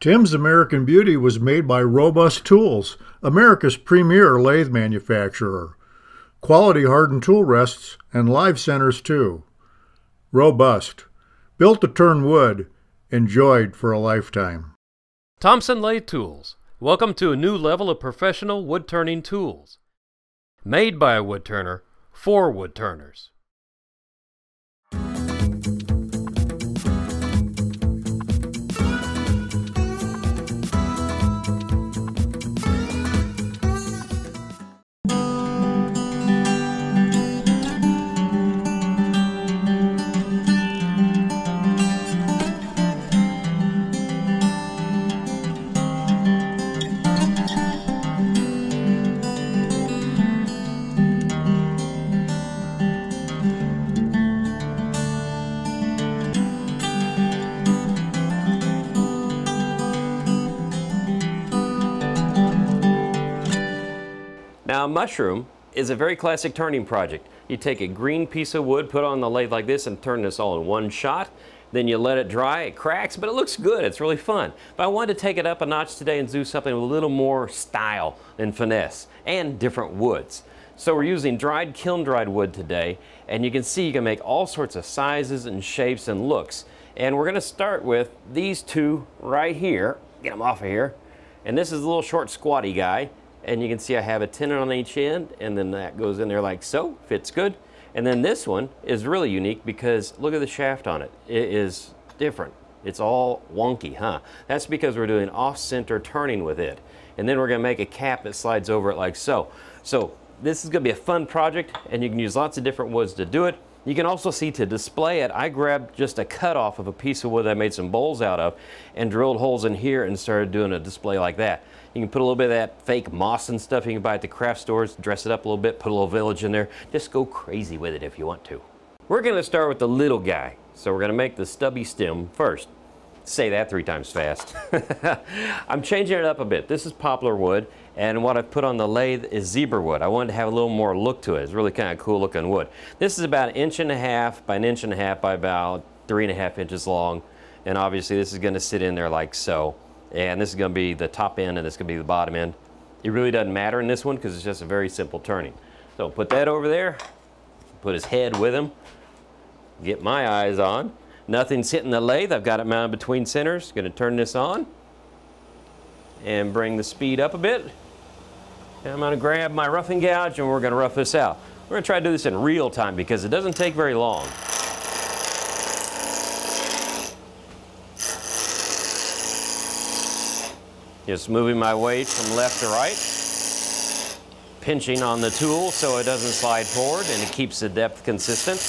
Tim's American Beauty was made by Robust Tools, America's premier lathe manufacturer. Quality hardened tool rests and live centers too. Robust. Built to turn wood. Enjoyed for a lifetime. Thompson Lathe Tools. Welcome to a new level of professional wood turning tools. Made by a wood turner for wood turners. Mushroom is a very classic turning project. You take a green piece of wood, put on the lathe like this, and turn this all in one shot. Then you let it dry, it cracks, but it looks good. It's really fun. But I wanted to take it up a notch today and do something with a little more style and finesse and different woods. So we're using dried, kiln-dried wood today, and you can see you can make all sorts of sizes and shapes and looks. And we're gonna start with these two right here. Get them off of here. And this is a little short squatty guy and you can see I have a tenon on each end and then that goes in there like so, fits good. And then this one is really unique because look at the shaft on it. It is different. It's all wonky, huh? That's because we're doing off-center turning with it. And then we're gonna make a cap that slides over it like so. So this is gonna be a fun project and you can use lots of different woods to do it. You can also see to display it, I grabbed just a cut off of a piece of wood I made some bowls out of and drilled holes in here and started doing a display like that. You can put a little bit of that fake moss and stuff you can buy at the craft stores, dress it up a little bit, put a little village in there. Just go crazy with it if you want to. We're gonna start with the little guy. So we're gonna make the stubby stem first. Say that three times fast. I'm changing it up a bit. This is poplar wood, and what I've put on the lathe is zebra wood. I wanted to have a little more look to it. It's really kind of cool looking wood. This is about an inch and a half by an inch and a half by about three and a half inches long, and obviously this is gonna sit in there like so and this is going to be the top end and this is going to be the bottom end. It really doesn't matter in this one because it's just a very simple turning. So put that over there, put his head with him, get my eyes on. Nothing's hitting the lathe. I've got it mounted between centers. Going to turn this on and bring the speed up a bit. And I'm going to grab my roughing gouge and we're going to rough this out. We're going to try to do this in real time because it doesn't take very long. Just moving my weight from left to right, pinching on the tool so it doesn't slide forward and it keeps the depth consistent.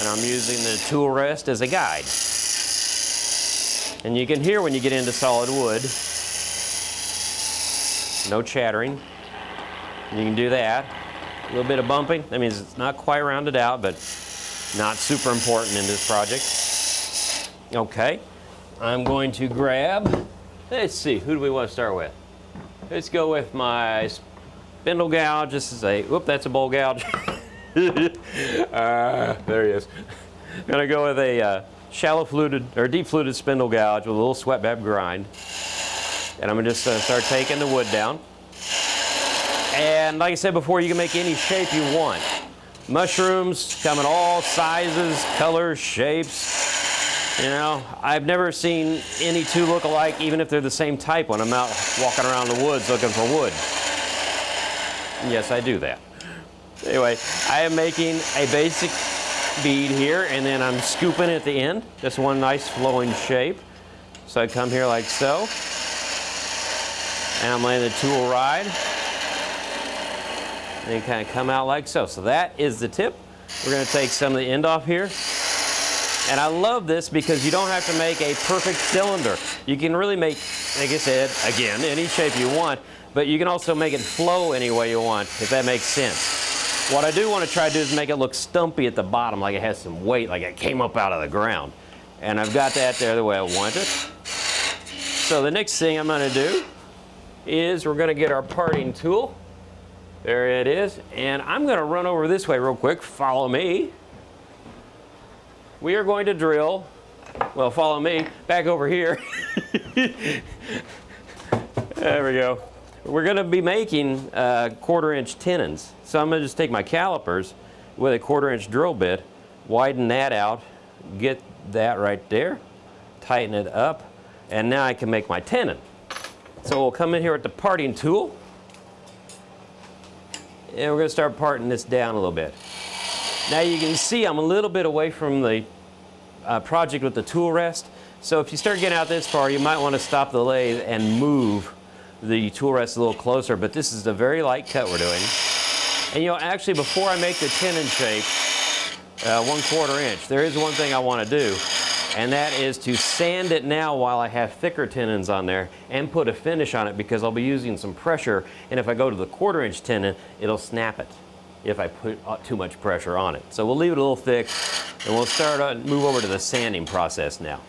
And I'm using the tool rest as a guide. And you can hear when you get into solid wood, no chattering. You can do that. A little bit of bumping. That means it's not quite rounded out, but not super important in this project. Okay, I'm going to grab Let's see, who do we want to start with? Let's go with my spindle gouge. This is a, whoop, that's a bowl gouge. uh, there he is. I'm gonna go with a uh, shallow fluted, or deep fluted spindle gouge with a little swept back grind. And I'm gonna just uh, start taking the wood down. And like I said before, you can make any shape you want. Mushrooms come in all sizes, colors, shapes. You know, I've never seen any two look alike, even if they're the same type when I'm out walking around the woods looking for wood. Yes, I do that. Anyway, I am making a basic bead here, and then I'm scooping at the end. Just one nice flowing shape. So I come here like so. And I'm letting the tool ride. And it kind of come out like so. So that is the tip. We're going to take some of the end off here. And I love this because you don't have to make a perfect cylinder. You can really make, like I said, again, any shape you want, but you can also make it flow any way you want, if that makes sense. What I do want to try to do is make it look stumpy at the bottom, like it has some weight, like it came up out of the ground. And I've got that there the way I want it. So the next thing I'm going to do is we're going to get our parting tool. There it is. And I'm going to run over this way real quick. Follow me we are going to drill Well, follow me back over here. there we go. We're going to be making uh, quarter inch tenons. So I'm going to just take my calipers with a quarter inch drill bit, widen that out, get that right there, tighten it up, and now I can make my tenon. So we'll come in here with the parting tool, and we're going to start parting this down a little bit. Now you can see I'm a little bit away from the uh, project with the tool rest. So if you start getting out this far, you might want to stop the lathe and move the tool rest a little closer. But this is a very light cut we're doing. And you know, actually before I make the tenon shape, uh, one quarter inch, there is one thing I want to do. And that is to sand it now while I have thicker tenons on there and put a finish on it because I'll be using some pressure. And if I go to the quarter inch tenon, it'll snap it if I put uh, too much pressure on it. So we'll leave it a little thick and we'll start on, move over to the sanding process now.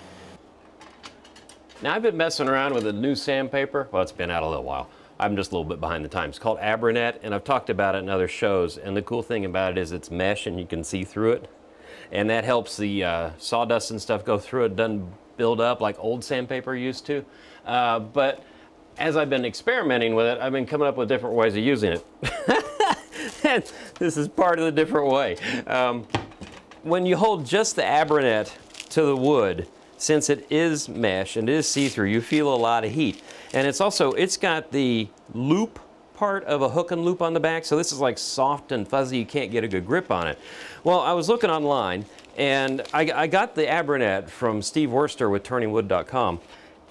Now I've been messing around with a new sandpaper. Well, it's been out a little while. I'm just a little bit behind the times. It's called Abranet and I've talked about it in other shows. And the cool thing about it is it's mesh and you can see through it. And that helps the uh, sawdust and stuff go through it. Doesn't build up like old sandpaper used to. Uh, but as I've been experimenting with it, I've been coming up with different ways of using it. this is part of the different way. Um, when you hold just the Abranet to the wood, since it is mesh and it is see-through, you feel a lot of heat. And it's also, it's got the loop part of a hook and loop on the back, so this is like soft and fuzzy, you can't get a good grip on it. Well, I was looking online, and I, I got the Abranet from Steve Worster with turningwood.com,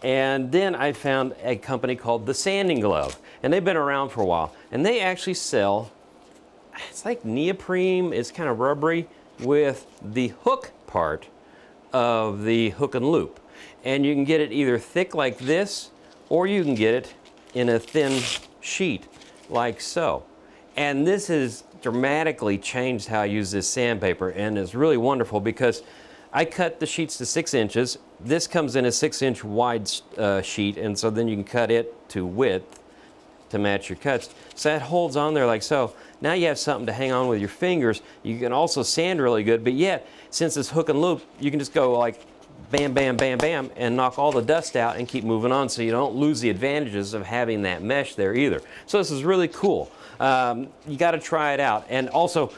and then I found a company called The Sanding Glove, and they've been around for a while, and they actually sell it's like neoprene, it's kind of rubbery with the hook part of the hook and loop. And you can get it either thick like this, or you can get it in a thin sheet like so. And this has dramatically changed how I use this sandpaper and it's really wonderful because I cut the sheets to six inches. This comes in a six inch wide uh, sheet and so then you can cut it to width to match your cuts. So that holds on there like so. Now you have something to hang on with your fingers. You can also sand really good, but yet, since it's hook and loop, you can just go like bam, bam, bam, bam, and knock all the dust out and keep moving on so you don't lose the advantages of having that mesh there either. So this is really cool. Um, you got to try it out. And also,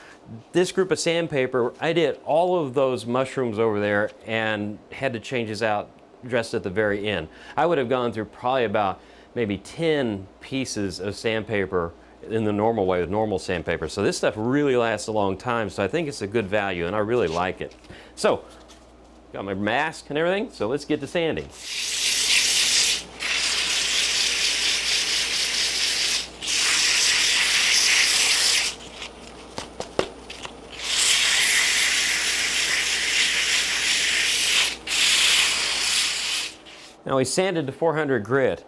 this group of sandpaper, I did all of those mushrooms over there and had to change this out dressed at the very end. I would have gone through probably about maybe 10 pieces of sandpaper in the normal way with normal sandpaper. So this stuff really lasts a long time, so I think it's a good value, and I really like it. So, got my mask and everything, so let's get to sanding. Now we sanded to 400 grit.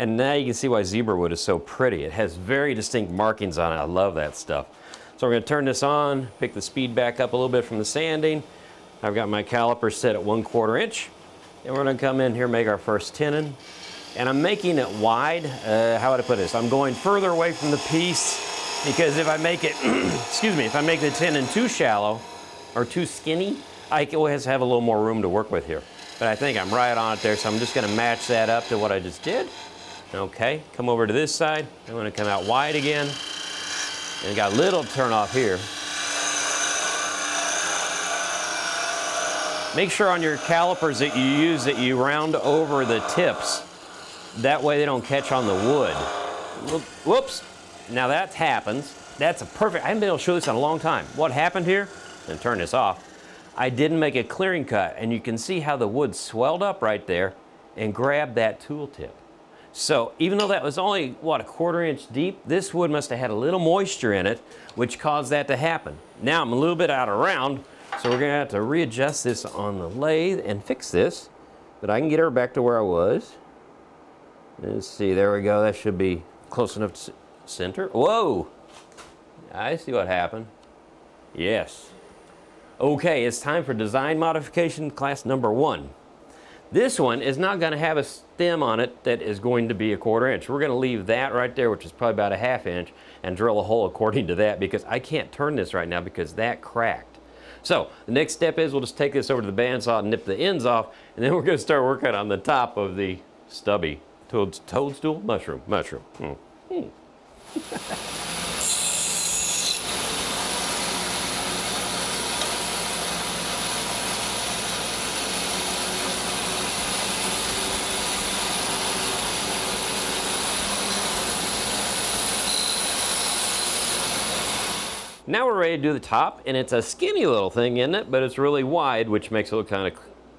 And now you can see why zebra wood is so pretty. It has very distinct markings on it. I love that stuff. So we're to turn this on, pick the speed back up a little bit from the sanding. I've got my caliper set at one quarter inch. And we're to come in here make our first tenon. And I'm making it wide. Uh, how would I put this? I'm going further away from the piece because if I make it, excuse me, if I make the tenon too shallow or too skinny, I always have a little more room to work with here. But I think I'm right on it there, so I'm just going to match that up to what I just did. Okay, come over to this side. I'm to come out wide again. And got a little turn off here. Make sure on your calipers that you use that you round over the tips. That way they don't catch on the wood. Whoops. Now that happens. That's a perfect, I haven't been able to show this in a long time. What happened here, and turn this off, I didn't make a clearing cut and you can see how the wood swelled up right there and grabbed that tool tip. So even though that was only, what, a quarter inch deep, this wood must have had a little moisture in it, which caused that to happen. Now I'm a little bit out of round, so we're gonna have to readjust this on the lathe and fix this, but I can get her back to where I was. Let's see, there we go. That should be close enough to center. Whoa! I see what happened. Yes. Okay, it's time for design modification class number one. This one is not going to have a stem on it that is going to be a quarter inch. We're going to leave that right there, which is probably about a half inch, and drill a hole according to that because I can't turn this right now because that cracked. So the next step is we'll just take this over to the bandsaw and nip the ends off, and then we're gonna start working on the top of the stubby toad, toadstool, mushroom, mushroom. Hmm. Hmm. Now we're ready to do the top, and it's a skinny little thing, isn't it? But it's really wide, which makes it look kind of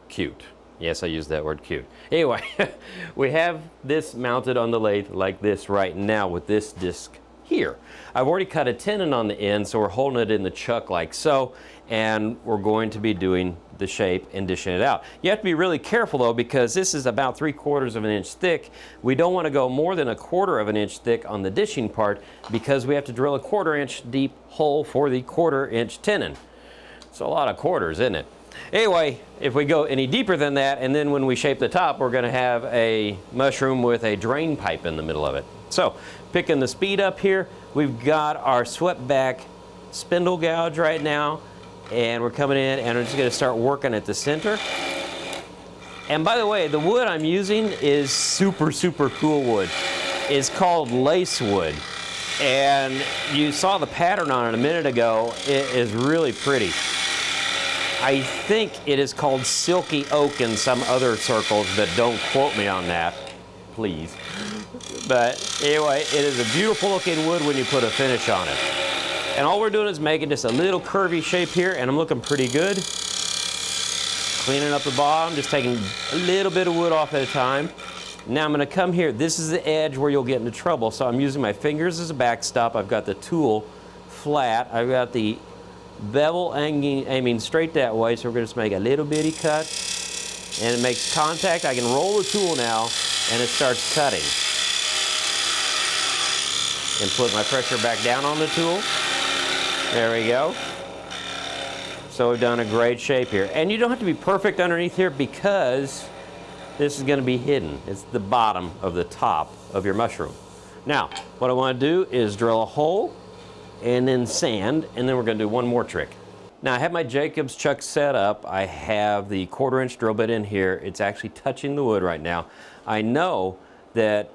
cute. Yes, I used that word cute. Anyway, we have this mounted on the lathe like this right now with this disc here. I've already cut a tenon on the end, so we're holding it in the chuck like so, and we're going to be doing the shape and dishing it out. You have to be really careful though because this is about three quarters of an inch thick. We don't want to go more than a quarter of an inch thick on the dishing part because we have to drill a quarter inch deep hole for the quarter inch tenon. It's a lot of quarters, isn't it? Anyway, if we go any deeper than that, and then when we shape the top, we're going to have a mushroom with a drain pipe in the middle of it. So, picking the speed up here, we've got our swept back spindle gouge right now, and we're coming in and we're just going to start working at the center. And by the way, the wood I'm using is super, super cool wood. It's called lace wood. And you saw the pattern on it a minute ago. It is really pretty. I think it is called silky oak in some other circles, but don't quote me on that, please. But anyway, it is a beautiful looking wood when you put a finish on it. And all we're doing is making just a little curvy shape here, and I'm looking pretty good. Cleaning up the bottom, just taking a little bit of wood off at a time. Now I'm gonna come here. This is the edge where you'll get into trouble. So I'm using my fingers as a backstop. I've got the tool flat. I've got the bevel aiming, aiming straight that way. So we're gonna just make a little bitty cut. And it makes contact. I can roll the tool now, and it starts cutting and put my pressure back down on the tool. There we go. So we've done a great shape here. And you don't have to be perfect underneath here because this is going to be hidden. It's the bottom of the top of your mushroom. Now, what I want to do is drill a hole and then sand, and then we're going to do one more trick. Now I have my Jacobs chuck set up. I have the quarter inch drill bit in here. It's actually touching the wood right now. I know that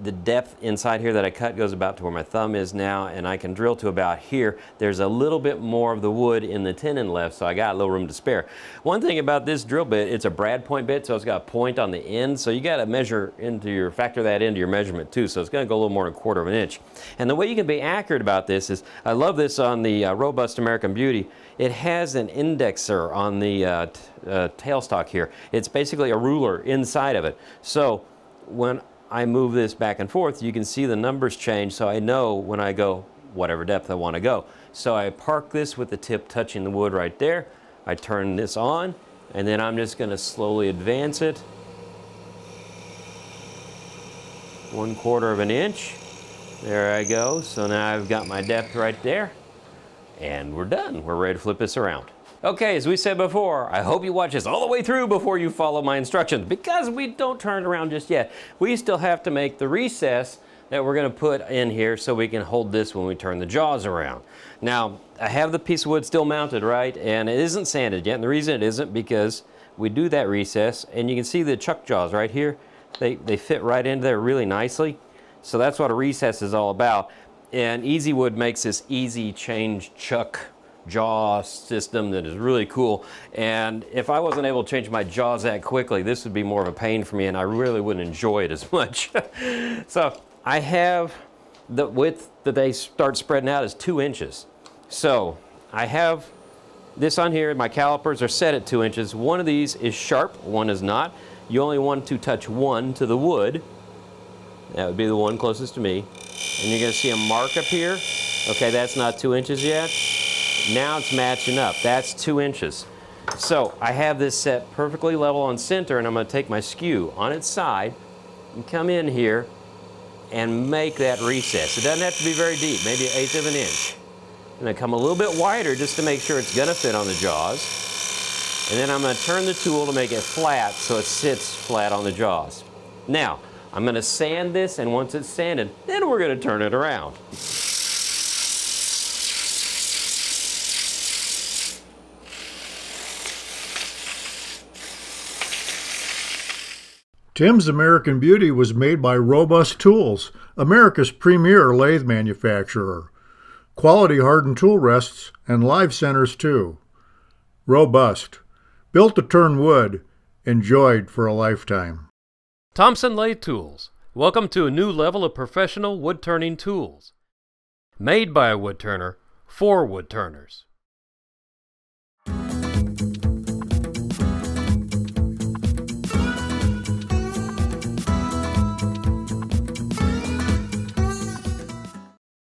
the depth inside here that I cut goes about to where my thumb is now and I can drill to about here. There's a little bit more of the wood in the tenon left so I got a little room to spare. One thing about this drill bit, it's a brad point bit so it's got a point on the end so you got to measure into your, factor that into your measurement too so it's going to go a little more than a quarter of an inch. And the way you can be accurate about this is, I love this on the uh, Robust American Beauty, it has an indexer on the uh, uh, tailstock here. It's basically a ruler inside of it. So when I move this back and forth, you can see the numbers change so I know when I go whatever depth I want to go. So I park this with the tip touching the wood right there. I turn this on and then I'm just going to slowly advance it one quarter of an inch. There I go. So now I've got my depth right there and we're done. We're ready to flip this around. Okay, as we said before, I hope you watch this all the way through before you follow my instructions because we don't turn it around just yet. We still have to make the recess that we're gonna put in here so we can hold this when we turn the jaws around. Now, I have the piece of wood still mounted, right? And it isn't sanded yet. And the reason it isn't because we do that recess and you can see the chuck jaws right here. They, they fit right into there really nicely. So that's what a recess is all about. And Easy Wood makes this easy change chuck jaw system that is really cool. And if I wasn't able to change my jaws that quickly, this would be more of a pain for me and I really wouldn't enjoy it as much. so I have the width that they start spreading out is two inches. So I have this on here, my calipers are set at two inches. One of these is sharp, one is not. You only want to touch one to the wood. That would be the one closest to me. And you're gonna see a mark up here. Okay, that's not two inches yet. Now it's matching up. That's two inches. So I have this set perfectly level on center and I'm going to take my skew on its side and come in here and make that recess. It doesn't have to be very deep, maybe an eighth of an inch. Going to come a little bit wider just to make sure it's going to fit on the jaws. And then I'm going to turn the tool to make it flat so it sits flat on the jaws. Now, I'm going to sand this and once it's sanded, then we're going to turn it around. Tim's American Beauty was made by Robust Tools, America's premier lathe manufacturer. Quality hardened tool rests and live centers too. Robust. Built to turn wood. Enjoyed for a lifetime. Thompson Lathe Tools. Welcome to a new level of professional wood turning tools. Made by a wood turner for wood turners.